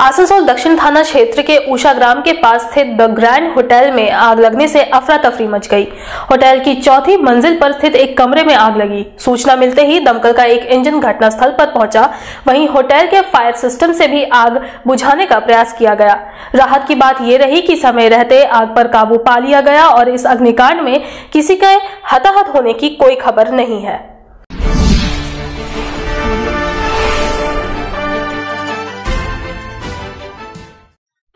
आसनसोल दक्षिण थाना क्षेत्र के उषा ग्राम के पास स्थित द ग्रैंड होटल में आग लगने से अफरा तफरी मच गई। होटल की चौथी मंजिल पर स्थित एक कमरे में आग लगी। सूचना मिलते ही दमकल का एक इंजन घटनास्थल पर पहुँचा। वहीं होटल के फायर सिस्टम से भी आग बुझाने का प्रयास किया गया। राहत की बात यह रही कि समय रहते आग पर काबू पा लिया गया और इस अग्निकांड में किसी के हताहत होने की कोई खबर नहीं है।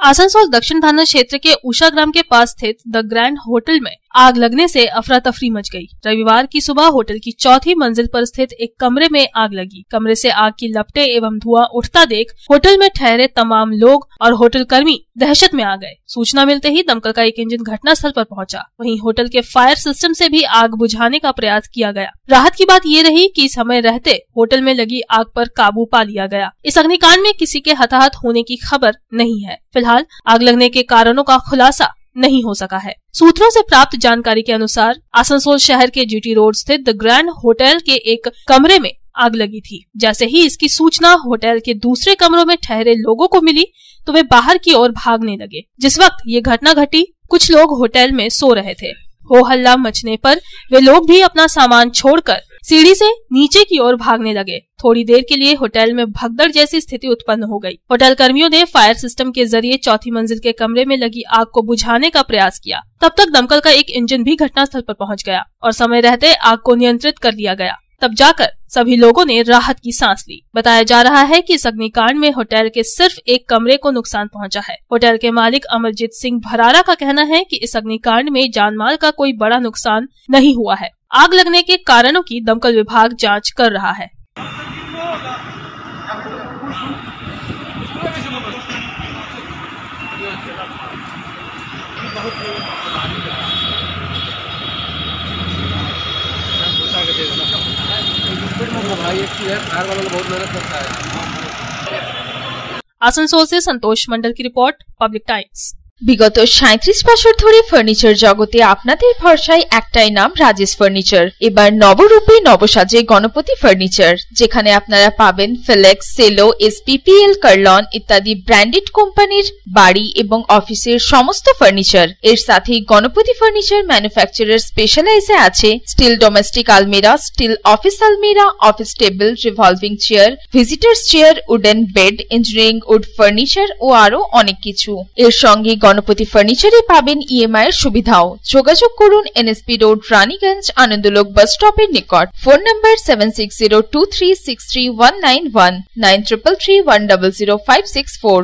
आसनसोल दक्षिण थाना क्षेत्र के उषा ग्राम के पास स्थित द ग्रैंड होटल में आग लगने से अफरा तफरी मच गई। रविवार की सुबह होटल की चौथी मंजिल पर स्थित एक कमरे में आग लगी। कमरे से आग की लपटे एवं धुआँ उठता देख होटल में ठहरे तमाम लोग और होटल कर्मी दहशत में आ गए। सूचना मिलते ही दमकल का एक इंजन घटनास्थल पर पहुँचा। वहीं होटल के फायर सिस्टम से भी आग बुझाने का प्रयास किया गया। राहत की बात ये रही कि समय रहते होटल में लगी आग पर काबू पा लिया गया। इस अग्निकांड में किसी के हताहत होने की खबर नहीं है। फ़िलहाल आग लगने के कारणों का खुलासा नहीं हो सका है। सूत्रों से प्राप्त जानकारी के अनुसार आसनसोल शहर के जीटी रोड स्थित द ग्रैंड होटल के एक कमरे में आग लगी थी। जैसे ही इसकी सूचना होटल के दूसरे कमरों में ठहरे लोगों को मिली तो वे बाहर की ओर भागने लगे। जिस वक्त ये घटना घटी, कुछ लोग होटल में सो रहे थे। हो हल्ला मचने पर वे लोग भी अपना सामान छोड़कर सीढ़ी से नीचे की ओर भागने लगे। थोड़ी देर के लिए होटल में भगदड़ जैसी स्थिति उत्पन्न हो गई। होटल कर्मियों ने फायर सिस्टम के ज़रिए चौथी मंजिल के कमरे में लगी आग को बुझाने का प्रयास किया। तब तक दमकल का एक इंजन भी घटनास्थल पर पहुँच गया और समय रहते आग को नियंत्रित कर लिया गया। तब जाकर सभी लोगों ने राहत की सांस ली। बताया जा रहा है कि इस अग्निकांड में होटल के सिर्फ़ एक कमरे को नुकसान पहुँचा है। होटल के मालिक अमरजीत सिंह भरारा का कहना है कि इस अग्निकांड में जानमाल का कोई बड़ा नुकसान नहीं हुआ है। आग लगने के कारणों की दमकल विभाग जाँच कर रहा है। आसनसोल से संतोष मंडल की रिपोर्ट, पब्लिक टाइम्स। বিগত সাঁত্রিশ বছর ধরে ফার্নিচার জগতে আপনাদের ভরসায় একটাই নাম, রাজেশ ফার্নিচার। এবার নবরূপে নবসাজে গণপতি ফার্নিচার, যেখানে আপনারা পাবেন ফেলেক্স, সেলো, এসপিপিএল, কার্লন ইত্যাদি ব্র্যান্ডেড কোম্পানির বাড়ি এবং অফিসের সমস্ত ফার্নিচার। এর সাথেই গণপতি ফার্নিচার ম্যানুফ্যাকচারার স্পেশালাইজে আছে স্টিল ডোমেস্টিক আলমিরা, স্টিল অফিস আলমিরা, office table, revolving chair, visitors chair, wooden bed, engineering wood furniture ও আরও অনেক কিছু। এর সঙ্গে গণপতি ফার্নিচারে পাবেন ইএমআই এর সুবিধাও। যোগাযোগ করুন NSP road, Raniganj, Anandalok bus স্টপের নিকট। Phone number seven six zero two three six three one nine one nine three one double zero five six four